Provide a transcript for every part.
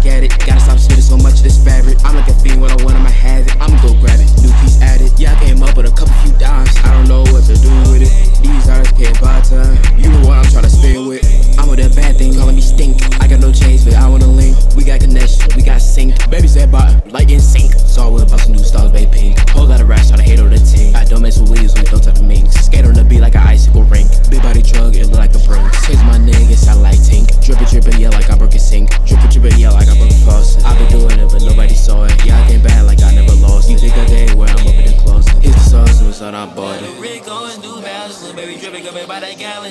back at it. Gotta stop spitting so much of this fabric. I'm like a fiend when I want, I'ma have it. I'ma go grab it. New piece added. Yeah, I came up with a couple few dimes. I don't know what to do with it. These artists pay by time. You know what I'm trying to spin with. I'm with a bad thing, calling me stink. I got no chains, but I wanna link. We got connection, we got sync. Baby said bottom, like in sync. So I will about some new stars, baby pink. Whole lot of rats trying to hate on the team. I don't mess with weeds, we don't type of minks. Skate on the beat like an icicle rink. Big body drug, it look like a brink. Change my nigga, sound like Tink. Drippin', drippin', yeah, like I broke a sink. Drippin', drippin', yeah, like I bought it. Rick Owens, new balance, little baby dripping, coming by that gallon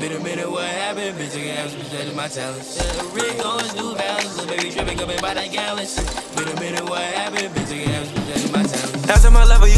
Been a minute, what happened? Bitch, I can have some percentage of my talents. Yeah, Rick Owens, new balance, little baby dripping, coming by that gallon Been a minute, what happened? Bitch, I can have some percentage of my talents. After my level, you